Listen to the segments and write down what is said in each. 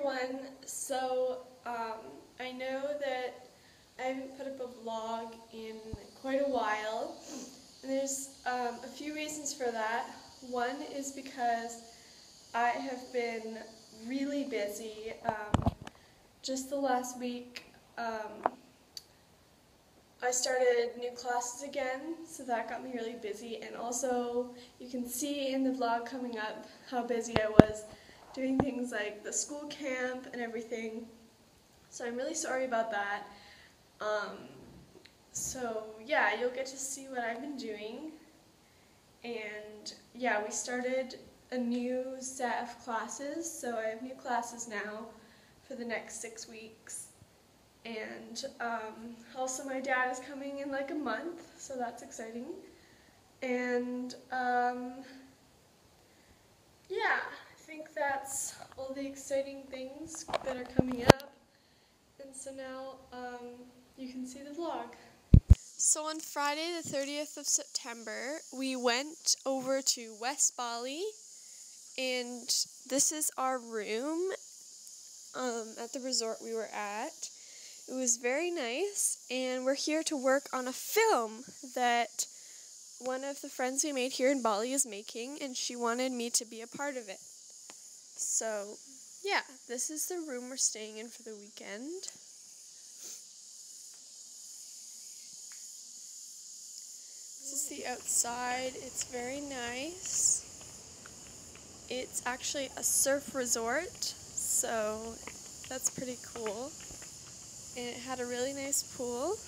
everyone. So, um, I know that I haven't put up a vlog in quite a while, and there's um, a few reasons for that. One is because I have been really busy. Um, just the last week, um, I started new classes again, so that got me really busy, and also you can see in the vlog coming up how busy I was doing things like the school camp and everything. So I'm really sorry about that. Um, so yeah, you'll get to see what I've been doing. And yeah, we started a new set of classes, so I have new classes now for the next six weeks. And um, also my dad is coming in like a month, so that's exciting. And um, yeah think that's all the exciting things that are coming up. And so now um, you can see the vlog. So on Friday, the 30th of September, we went over to West Bali, and this is our room um, at the resort we were at. It was very nice, and we're here to work on a film that one of the friends we made here in Bali is making, and she wanted me to be a part of it. So, yeah, this is the room we're staying in for the weekend. This is the outside. It's very nice. It's actually a surf resort, so that's pretty cool. And it had a really nice pool.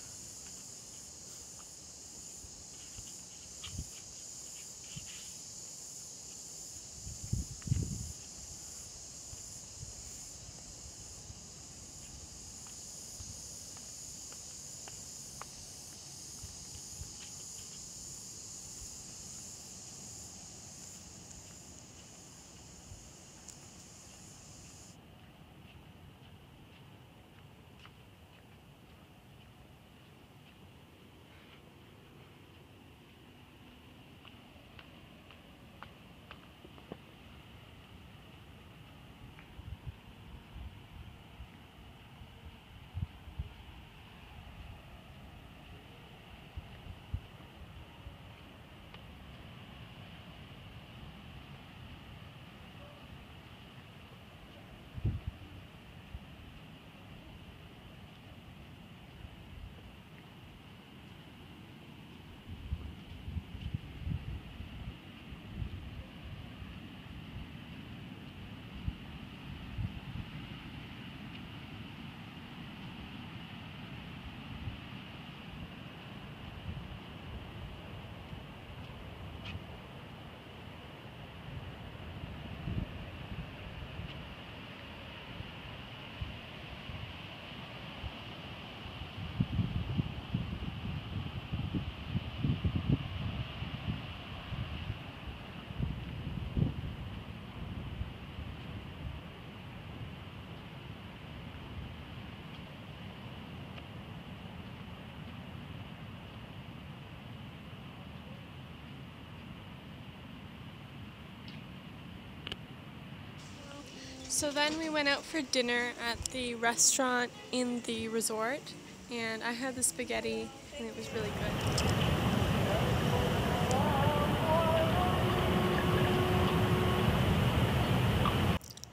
So then we went out for dinner at the restaurant in the resort, and I had the spaghetti, and it was really good.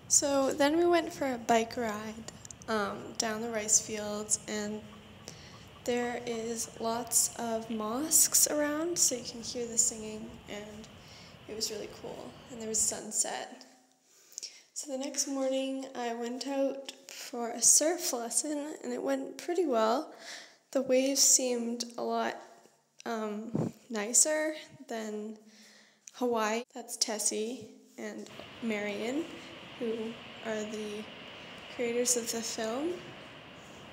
So then we went for a bike ride um, down the rice fields, and there is lots of mosques around, so you can hear the singing, and it was really cool. And there was sunset. So the next morning, I went out for a surf lesson, and it went pretty well. The waves seemed a lot um, nicer than Hawaii. That's Tessie and Marion, who are the creators of the film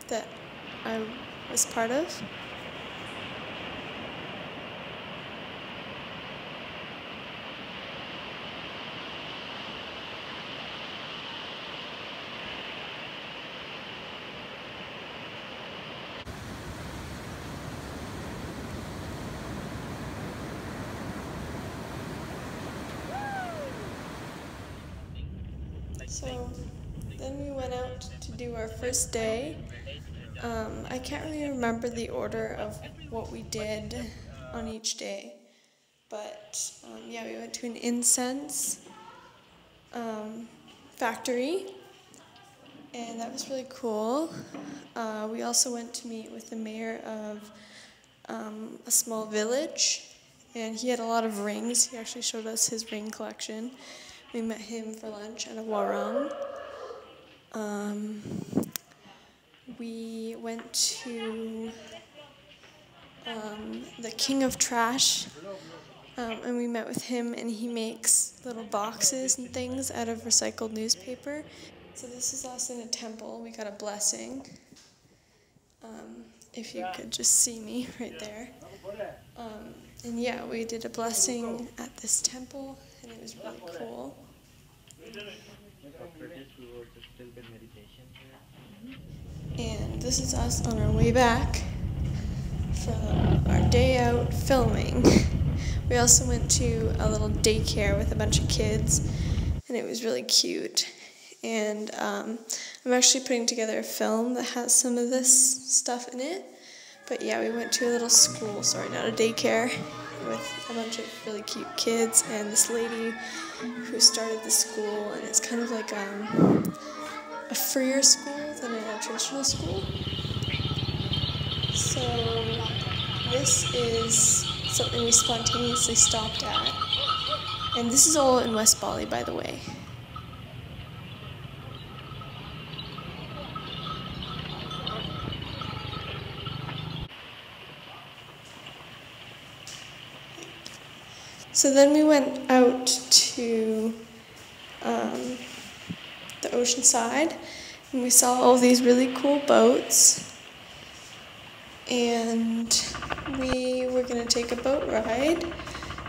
that I was part of. So then we went out to do our first day. Um, I can't really remember the order of what we did on each day, but um, yeah, we went to an incense um, factory, and that was really cool. Uh, we also went to meet with the mayor of um, a small village, and he had a lot of rings. He actually showed us his ring collection. We met him for lunch at a warung. Um, we went to um, the King of Trash, um, and we met with him, and he makes little boxes and things out of recycled newspaper. So this is us in a temple. We got a blessing. Um, if you could just see me right there. Um, and yeah, we did a blessing at this temple, and it was really cool. And this is us on our way back from our day out filming. We also went to a little daycare with a bunch of kids, and it was really cute. And um, I'm actually putting together a film that has some of this stuff in it. But yeah, we went to a little school, sorry, not a daycare, with a bunch of really cute kids and this lady who started the school, and it's kind of like um, a freer school than a traditional school. So this is something we spontaneously stopped at. And this is all in West Bali, by the way. So then we went out to um, the ocean side and we saw all these really cool boats. And we were going to take a boat ride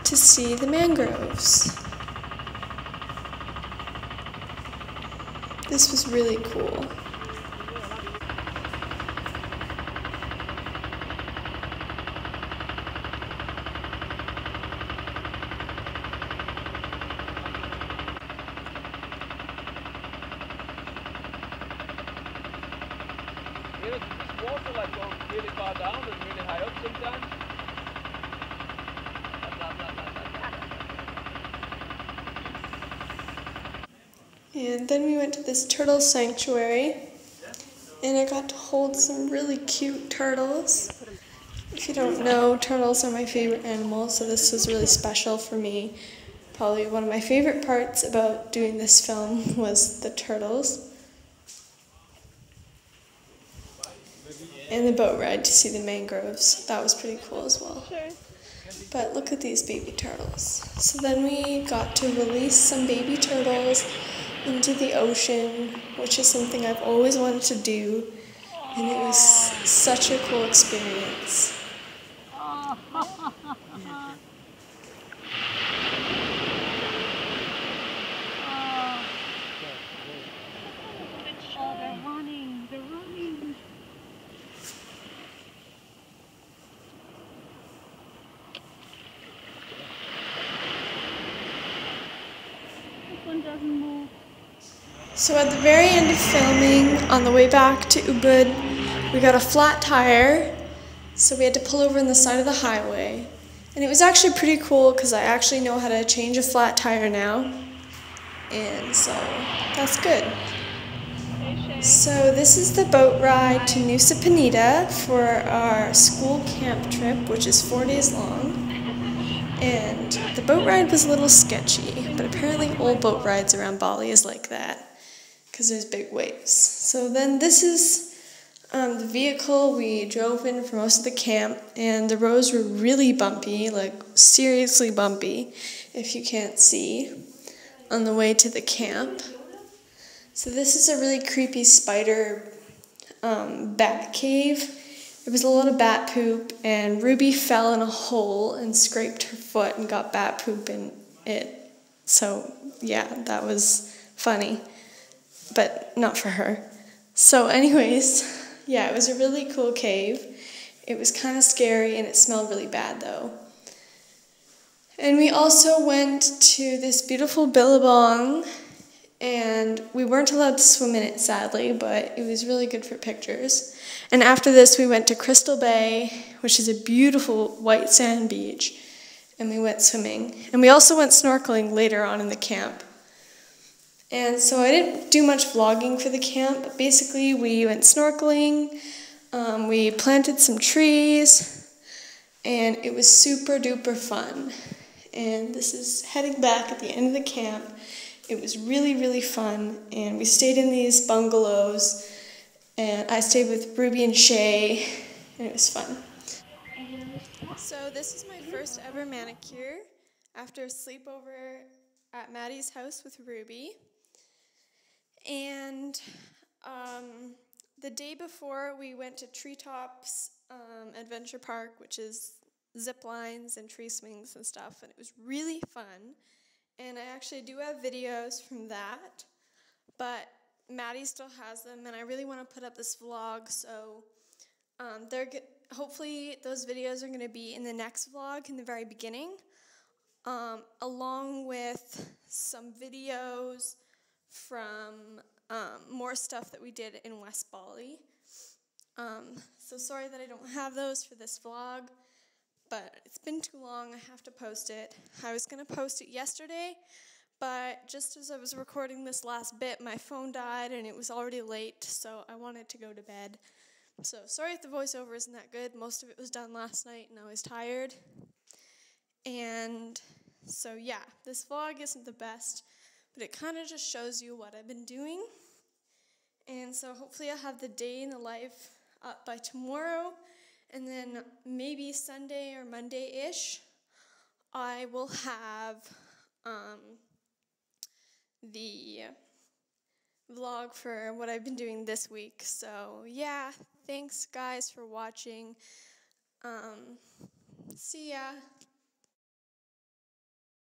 to see the mangroves. This was really cool. This water like goes really far down and really high up sometimes. And then we went to this turtle sanctuary, and I got to hold some really cute turtles. If you don't know, turtles are my favorite animal, so this was really special for me. Probably one of my favorite parts about doing this film was the turtles. And the boat ride to see the mangroves. That was pretty cool as well. But look at these baby turtles. So then we got to release some baby turtles into the ocean, which is something I've always wanted to do. And it was such a cool experience. Oh, they're running. They're running. This one doesn't move. So at the very end of filming, on the way back to Ubud, we got a flat tire, so we had to pull over on the side of the highway. And it was actually pretty cool because I actually know how to change a flat tire now. And so that's good. So this is the boat ride to Nusa Penida for our school camp trip, which is four days long. And the boat ride was a little sketchy, but apparently all boat rides around Bali is like that because there's big waves. So then this is um, the vehicle we drove in for most of the camp, and the roads were really bumpy, like seriously bumpy, if you can't see, on the way to the camp. So this is a really creepy spider um, bat cave. There was a lot of bat poop, and Ruby fell in a hole and scraped her foot and got bat poop in it. So yeah, that was funny, but not for her. So, anyways, yeah, it was a really cool cave. It was kind of scary and it smelled really bad though. And we also went to this beautiful billabong and we weren't allowed to swim in it sadly, but it was really good for pictures. And after this, we went to Crystal Bay, which is a beautiful white sand beach, and we went swimming. And we also went snorkeling later on in the camp. And so I didn't do much vlogging for the camp, basically we went snorkeling, um, we planted some trees, and it was super duper fun. And this is heading back at the end of the camp. It was really, really fun, and we stayed in these bungalows, and I stayed with Ruby and Shay, and it was fun. So this is my first ever manicure after a sleepover at Maddie's house with Ruby. And um, the day before, we went to Treetops um, Adventure Park, which is zip lines and tree swings and stuff, and it was really fun. And I actually do have videos from that, but Maddie still has them, and I really want to put up this vlog, so um, they're hopefully those videos are going to be in the next vlog in the very beginning, um, along with some videos from um, more stuff that we did in West Bali. Um, so sorry that I don't have those for this vlog, but it's been too long. I have to post it. I was going to post it yesterday, but just as I was recording this last bit, my phone died and it was already late, so I wanted to go to bed. So sorry if the voiceover isn't that good. Most of it was done last night and I was tired. And so yeah, this vlog isn't the best but it kind of just shows you what I've been doing. And so hopefully I'll have the day in the life up by tomorrow, and then maybe Sunday or Monday ish, I will have um, the vlog for what I've been doing this week. So, yeah, thanks guys for watching. Um, see ya.